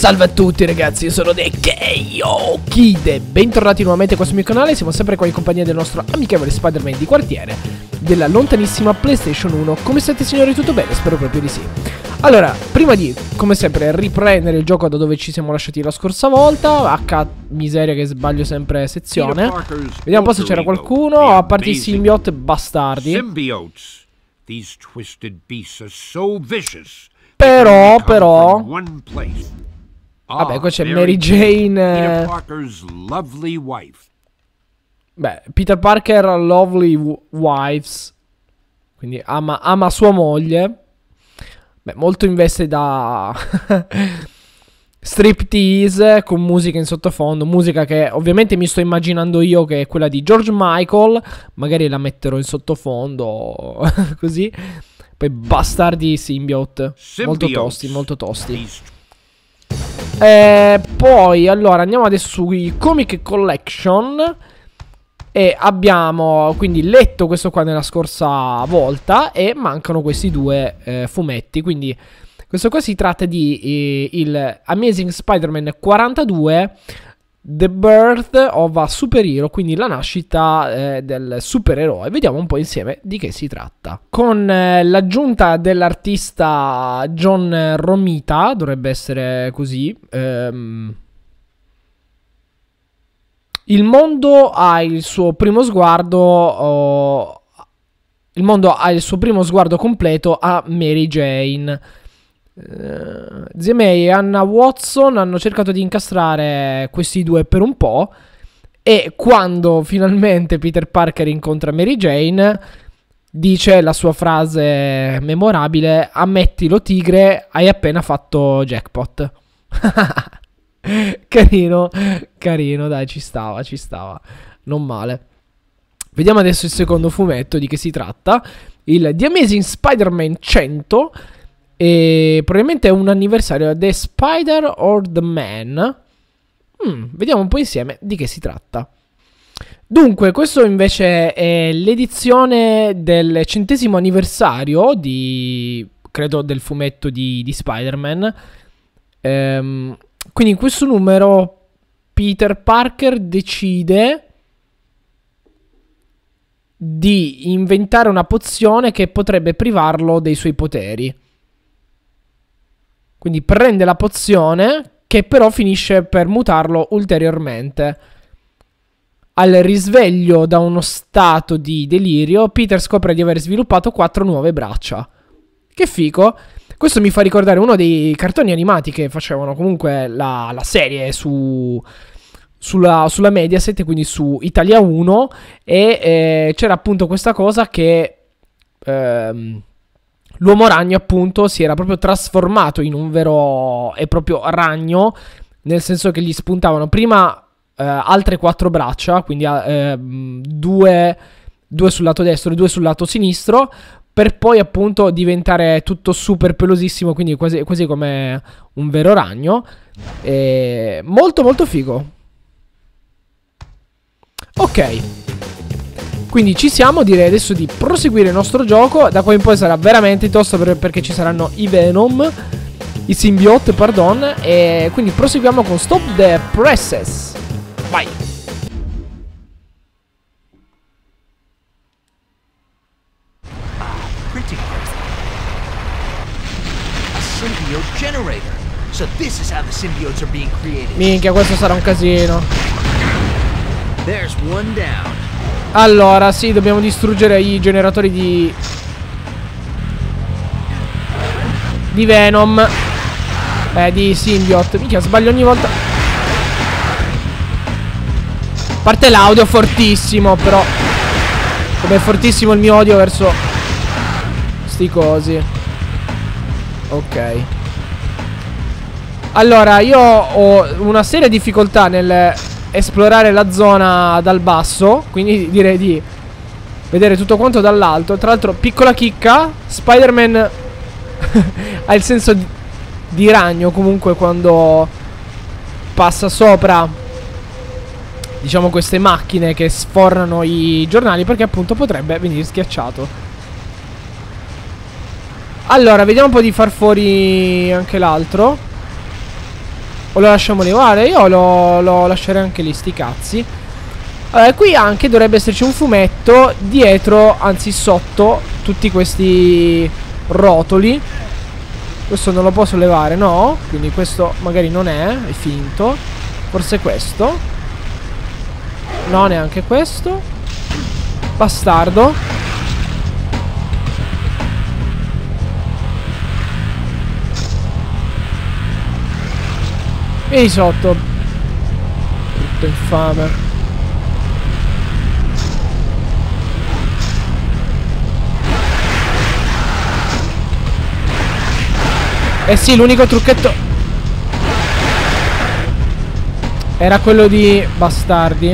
Salve a tutti ragazzi, io sono The Keio Kid e bentornati nuovamente qua sul mio canale Siamo sempre qua in compagnia del nostro amichevole Spider-Man di quartiere Della lontanissima PlayStation 1 Come siete signori, tutto bene? Spero proprio di sì. Allora, prima di, come sempre, riprendere il gioco da dove ci siamo lasciati la scorsa volta H miseria che sbaglio sempre sezione. Vediamo un po' se c'era qualcuno. A parte i symbiote bastardi. Symbiotes. These twisted beasts are so vicious. Però, però place. Vabbè, qua c'è Ah, Mary Jane, Peter eh. Parker's lovely wife. Beh, Peter Parker Lovely Wives. Quindi ama, ama sua moglie. Beh, molto in veste da striptease con musica in sottofondo. Musica che ovviamente mi sto immaginando io che è quella di George Michael. Magari la metterò in sottofondo così. Poi bastardi symbiote. Molto Symbiotes. tosti, molto tosti. Eh, poi, allora, andiamo adesso sui Comic Collection. E abbiamo quindi letto questo qua nella scorsa volta. E mancano questi due eh, fumetti. Quindi, questo qua si tratta di eh, il Amazing Spider-Man 42. The Birth of a Superhero, quindi la nascita eh, del supereroe. Vediamo un po' insieme di che si tratta. Con eh, l'aggiunta dell'artista John Romita, dovrebbe essere così. ehm, il mondo ha il suo primo sguardo. oh, il mondo ha il suo primo sguardo completo a Mary Jane. Eh, Zia May e Anna Watson hanno cercato di incastrare questi due per un po'. E quando finalmente Peter Parker incontra Mary Jane, dice la sua frase memorabile: Ammettilo, tigre, hai appena fatto jackpot. carino, carino, dai, ci stava, ci stava. Non male. Vediamo adesso il secondo fumetto di che si tratta. Il The Amazing Spider-Man 100. E probabilmente è un anniversario The Spider or the Man. Mm, vediamo un po' insieme di che si tratta. Dunque, questo invece è l'edizione del centesimo anniversario di, credo, del fumetto di, di Spider-Man. Ehm, quindi in questo numero Peter Parker decide di inventare una pozione che potrebbe privarlo dei suoi poteri. Quindi prende la pozione che però finisce per mutarlo ulteriormente. Al risveglio da uno stato di delirio, Peter scopre di aver sviluppato quattro nuove braccia. Che fico! Questo mi fa ricordare uno dei cartoni animati che facevano comunque la, la serie su, sulla, sulla Mediaset, quindi su Italia 1. E eh, c'era appunto questa cosa che ehm, l'uomo ragno, appunto, si era proprio trasformato in un vero e proprio ragno. Nel senso che gli spuntavano prima eh, altre quattro braccia, quindi eh, due, due sul lato destro e due sul lato sinistro, per poi appunto diventare tutto super pelosissimo, quindi quasi, quasi come un vero ragno. E molto molto figo. Ok. Quindi ci siamo, direi adesso di proseguire il nostro gioco. Da qua in poi sarà veramente tosto per- perché ci saranno i Venom, i symbiote, pardon. E quindi proseguiamo con Stop the Presses. Vai. printing press. A symbiote generator. So this is how the symbiotes are being created. Minchia, questo sarà un casino. There's one down. Allora, sì, dobbiamo distruggere i generatori di... Di Venom. Eh, di Symbiote. Minchia, sbaglio ogni volta. A parte l'audio fortissimo, però... Come è fortissimo il mio odio verso... Sti cosi. Ok. Allora, io ho una seria difficoltà nel esplorare la zona dal basso, quindi direi di vedere tutto quanto dall'alto. Tra l'altro, piccola chicca, Spider-Man ha il senso di, di ragno comunque quando passa sopra diciamo queste macchine che sfornano i giornali perché appunto potrebbe venire schiacciato. Allora, vediamo un po' di far fuori anche l'altro. O lo lasciamo? Guarda, io lo, lo lascerei anche lì, sti cazzi. Eh, qui anche dovrebbe esserci un fumetto dietro, anzi sotto, tutti questi rotoli. Questo non lo posso levare, no? Quindi questo magari non è, è finto. Forse questo. No, neanche questo. Bastardo. Vieni sotto. Brutto infame. Eh sì, l'unico trucchetto Era quello di bastardi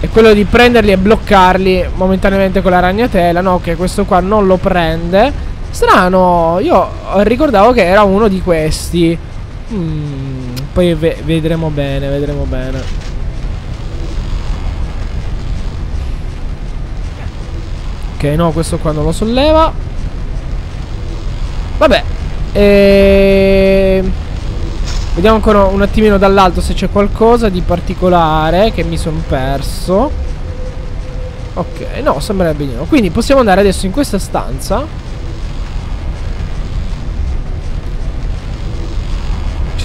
È quello di prenderli e bloccarli momentaneamente con la ragnatela No, che questo qua non lo prende Strano, io ricordavo che era uno di questi. Mm, Poi ve vedremo bene, vedremo bene. Ok, no, questo qua non lo solleva. Vabbè ehm... Vediamo ancora un attimino dall'alto se c'è qualcosa di particolare che mi sono perso. Ok, no, sembrerebbe di no Quindi possiamo andare adesso in questa stanza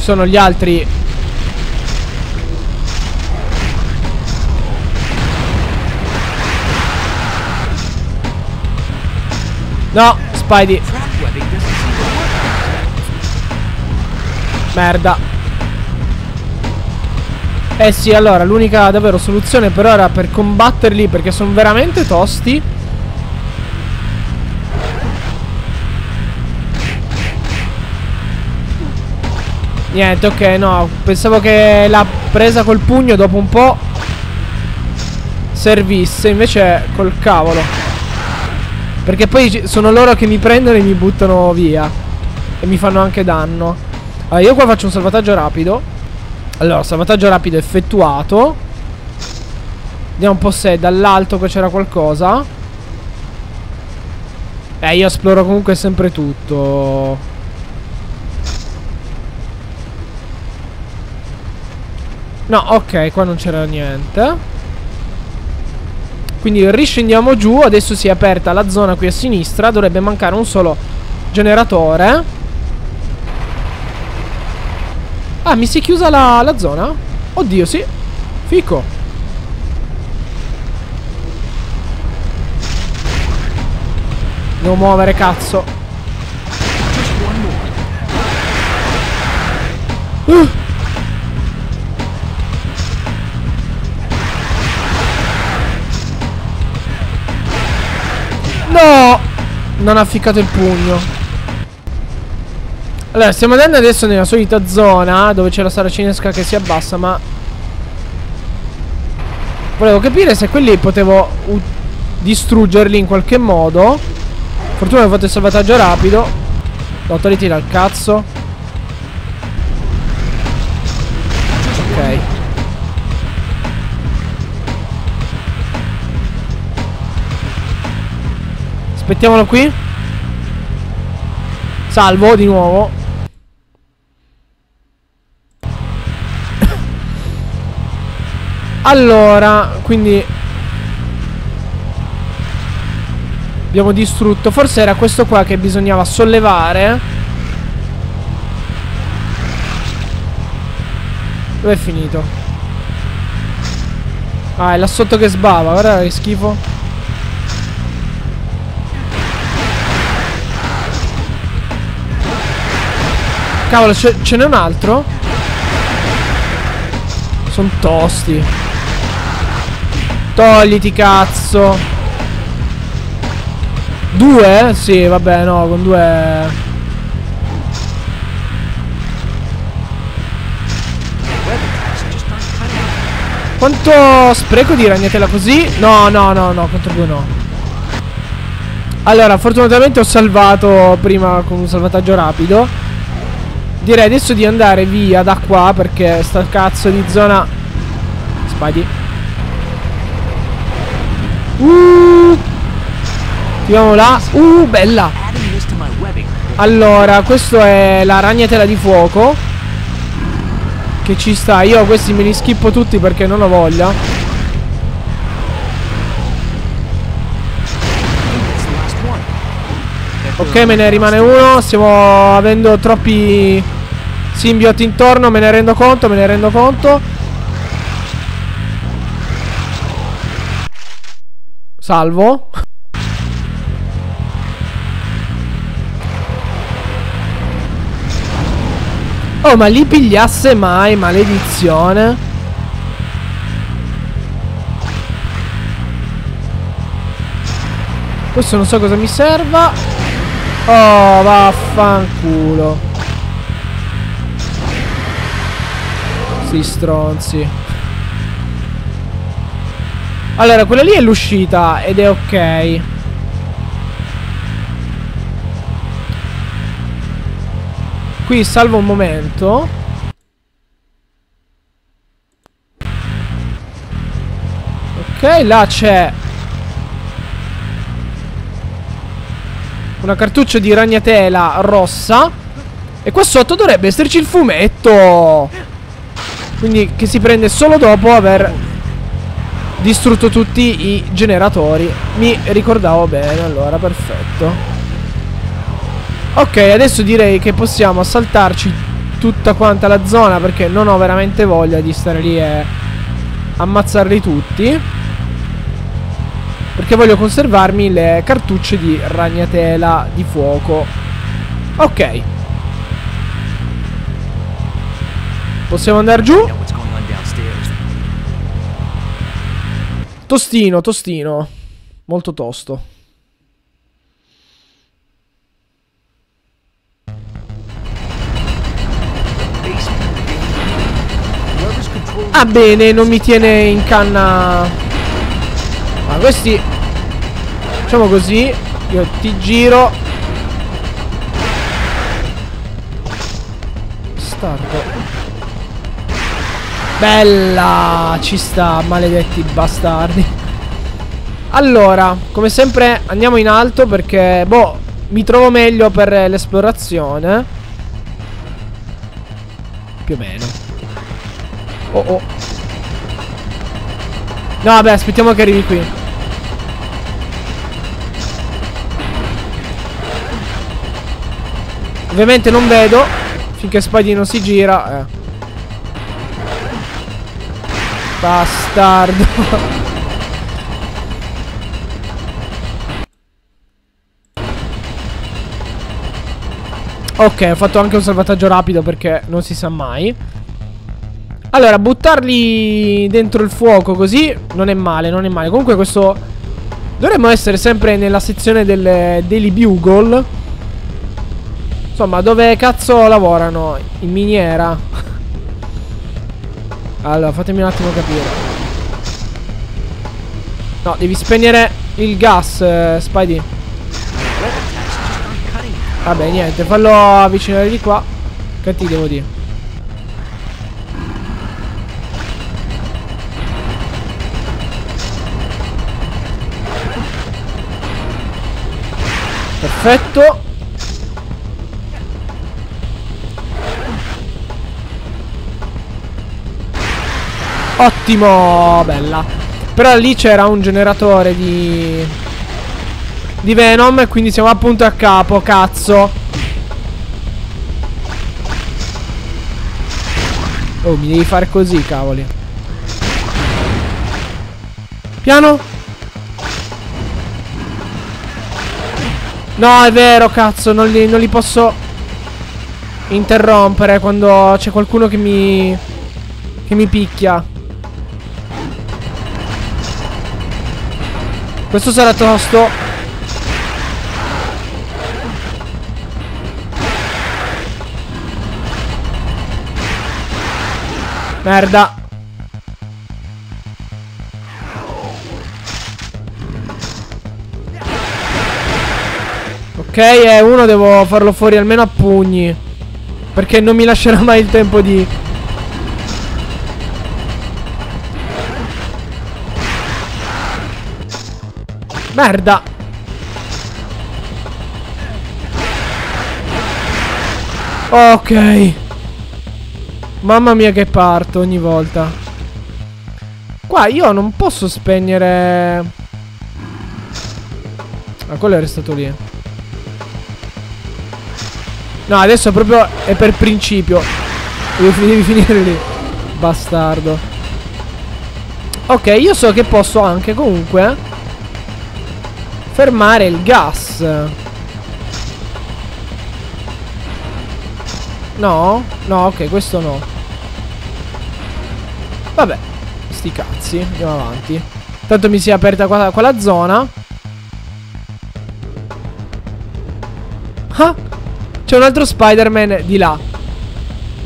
sono gli altri. No, Spidey. Merda. Eh sì allora l'unica davvero soluzione per ora per combatterli Perché sono veramente tosti Niente ok no Pensavo che la presa col pugno dopo un po' Servisse Invece col cavolo Perché poi sono loro che mi prendono e mi buttano via E mi fanno anche danno allora, io qua faccio un salvataggio rapido. Allora, salvataggio rapido effettuato. Vediamo un po' se dall'alto qua c'era qualcosa. Eh, io esploro comunque sempre tutto. No, ok, qua non c'era niente. Quindi riscendiamo giù. Adesso si è aperta la zona qui a sinistra. Dovrebbe mancare un solo generatore. Ah, mi si è chiusa la, la zona? Oddio, sì. Fico. Devo muovere, cazzo. Uh. No! Non ha ficcato il pugno. Allora, stiamo andando adesso nella solita zona Dove c'è la saracinesca che si abbassa Ma Volevo capire se quelli potevo Distruggerli in qualche modo Fortuna che ho fatto il salvataggio rapido No, togliti dal cazzo Aspettiamolo qui. Salvo di nuovo. Allora, quindi Abbiamo distrutto. Forse era questo qua che bisognava sollevare. Dove è finito? Ah, è là sotto che sbava. Guarda che schifo Cavolo, ce n'è un altro? Sono tosti Togliti cazzo Due? Sì vabbè no con due Quanto spreco di ragnatela così? No no no no contro due no Allora fortunatamente ho salvato prima con un salvataggio rapido Direi adesso di andare via da qua perché sta cazzo di zona Spadi Uh! Andiamo là. Uh, bella. Allora, questo è la ragnatela di fuoco. Che ci sta. Io questi me li schippo tutti perché non ho voglia. Ok, me ne rimane uno. Stiamo avendo troppi simbionti intorno. Me ne rendo conto, me ne rendo conto. Salvo. Oh, ma li pigliasse mai, maledizione. Questo non so cosa mi serva. Oh, vaffanculo. Sti stronzi. Allora, quella lì è l'uscita ed è ok. Qui salvo un momento. Ok, là c'è una cartuccia di ragnatela rossa. E qua sotto dovrebbe esserci il fumetto. Quindi che si prende solo dopo aver distrutto tutti i generatori. Mi ricordavo bene, allora, perfetto. Ok, adesso direi che possiamo saltarci tutta quanta la zona perché non ho veramente voglia di stare lì e ammazzarli tutti. Perché voglio conservarmi le cartucce di ragnatela di fuoco. Ok. Possiamo andare giù? Tostino, tostino. Molto tosto. Ah bene, non mi tiene in canna. Ma questi. Facciamo così. Io ti giro. Bastardo. Bella! Ci sta, maledetti bastardi. Allora, come sempre andiamo in alto perché, boh, mi trovo meglio per l'esplorazione. Più o meno. Oh oh. No, vabbè, aspettiamo che arrivi qui. Ovviamente non vedo finché Spidey non si gira. Eh. Bastardo. ok, ho fatto anche un salvataggio rapido perché non si sa mai. Allora, buttarli dentro il fuoco così non è male, non è male. Comunque questo... Dovremmo essere sempre nella sezione del Daily Bugle. Insomma, dove cazzo lavorano? In miniera. Allora, fatemi un attimo capire. No, devi spegnere il gas, eh, Spidey. Vabbè, niente, fallo avvicinare di qua. Che ti devo dire? Perfetto. Ottimo, bella. Però lì c'era un generatore di di Venom e quindi siamo appunto a capo, cazzo. Oh, mi devi fare così, cavoli. Piano. No, è vero, cazzo, non li, non li posso interrompere quando c'è qualcuno che mi che mi picchia. Questo sarà tosto. Merda. Ok, eh, uno devo farlo fuori almeno a pugni. Perché non mi lascerà mai il tempo di... Merda. Ok. Mamma mia che parto ogni volta. Qua io non posso spegnere... Ah, quello è restato lì. No, adesso proprio... È per principio. Devi, finire lì. Bastardo. Ok, io so che posso anche comunque... Fermare il gas. No? No, ok, questo no. Vabbè, sti cazzi, andiamo avanti. Tanto mi si è aperta qua, quella zona. Ah, c'è un altro Spider-Man di là.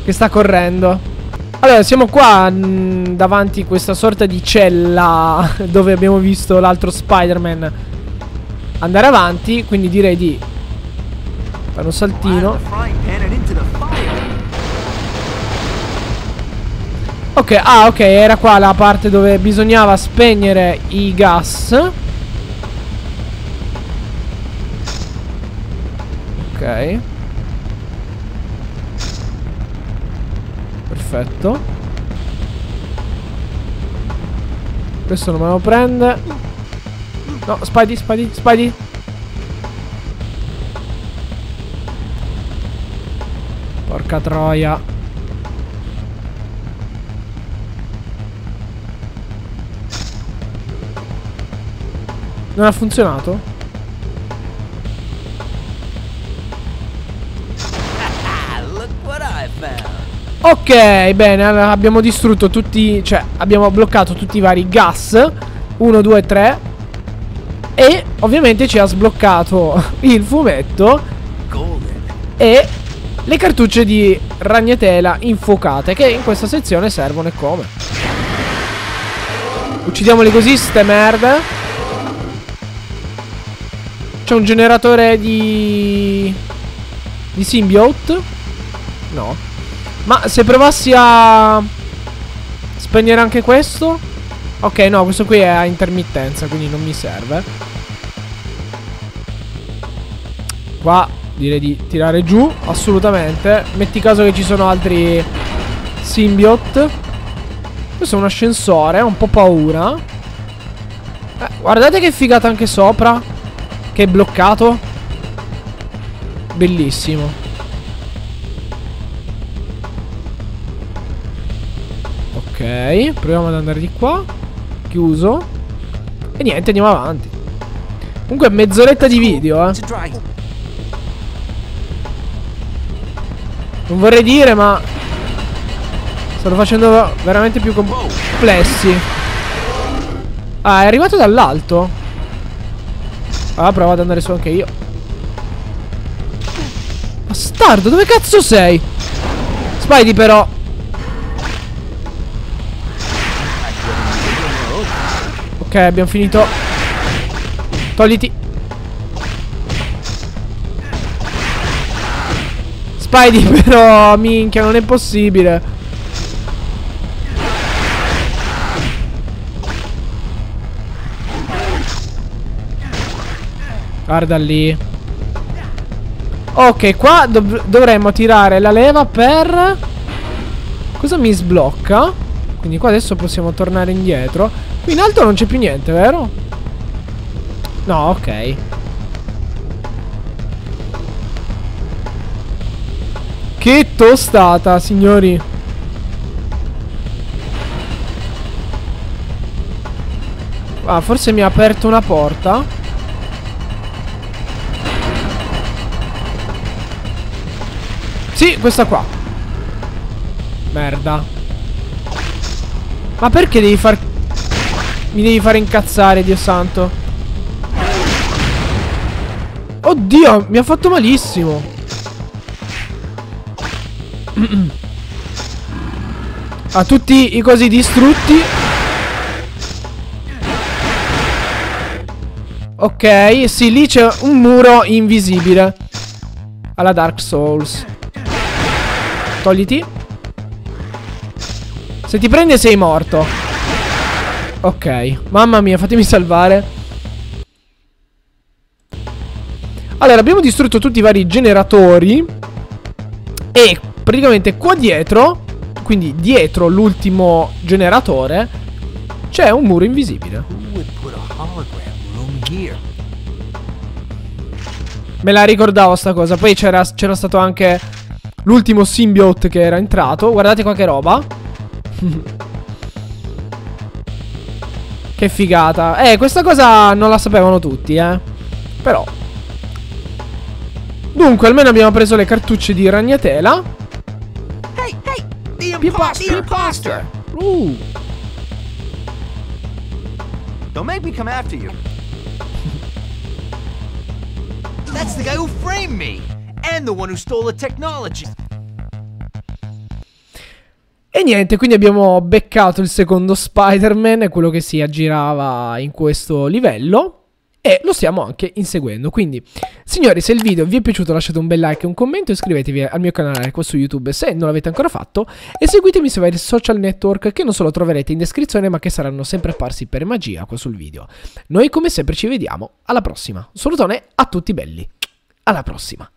Che sta correndo. Allora, siamo qua mh, davanti a questa sorta di cella dove abbiamo visto l'altro Spider-Man andare avanti. Quindi direi di fare un saltino. Ok, ah ok, era qua la parte dove bisognava spegnere i gas Ok Perfetto Questo non me lo prende No, Spidey, Spidey, Spidey Porca troia. Non ha funzionato? Ok, bene, abbiamo distrutto tutti, cioè abbiamo bloccato tutti i vari gas. 1, 2, 3 E ovviamente ci ha sbloccato il fumetto E le cartucce di ragnatela infuocate Che in questa sezione servono e come Uccidiamoli così, ste merde c'è un generatore di... Di symbiote? No. Ma se provassi a... Spegnere anche questo? Ok, no, questo qui è a intermittenza, quindi non mi serve. Qua direi di tirare giù, assolutamente. Metti caso che ci sono altri symbiote. Questo è un ascensore, ho un po' paura. Eh, guardate che figata anche sopra. Che è bloccato Bellissimo Ok Proviamo ad andare di qua Chiuso E niente andiamo avanti Comunque mezz'oretta di video eh Non vorrei dire ma Sto facendo veramente più complessi Ah è arrivato dall'alto Ah, prova ad andare su anche io. Bastardo, dove cazzo sei? Spidey però. Ok, abbiamo finito. Togliti. Spidey però, minchia, non è possibile. Guarda lì. Ok, qua dov dovremmo tirare la leva per... Cosa mi sblocca? Quindi qua adesso possiamo tornare indietro. Qui in alto non c'è più niente, vero? No, ok. Che tostata, signori. Ah, forse mi ha aperto una porta. Sì, questa qua Merda Ma perché devi far... Mi devi fare incazzare, Dio santo Oddio, mi ha fatto malissimo A tutti i cosi distrutti Ok, sì, lì c'è un muro invisibile Alla Dark Souls Togliti. Se ti prende sei morto. Ok. Mamma mia, fatemi salvare. Allora, abbiamo distrutto tutti i vari generatori. E praticamente qua dietro, quindi dietro l'ultimo generatore, c'è un muro invisibile. Me la ricordavo sta cosa. Poi c'era, c'era stato anche l'ultimo symbiote che era entrato. Guardate qua che roba. che figata. Eh, questa cosa non la sapevano tutti, eh. Però. Dunque, almeno abbiamo preso le cartucce di ragnatela. The imposter! The imposter! Uh. Don't make me come after you. That's the guy who framed me! And the one who stole the technology! E niente, quindi abbiamo beccato il secondo Spider-Man, quello che si aggirava in questo livello. E lo stiamo anche inseguendo. Quindi, signori, se il video vi è piaciuto, lasciate un bel like un commento. Iscrivetevi al mio canale qua su YouTube se non l'avete ancora fatto. E seguitemi sui vari social network che non solo troverete in descrizione, ma che saranno sempre apparsi per magia qua sul video. Noi, come sempre, ci vediamo alla prossima. Un salutone a tutti belli. Alla prossima.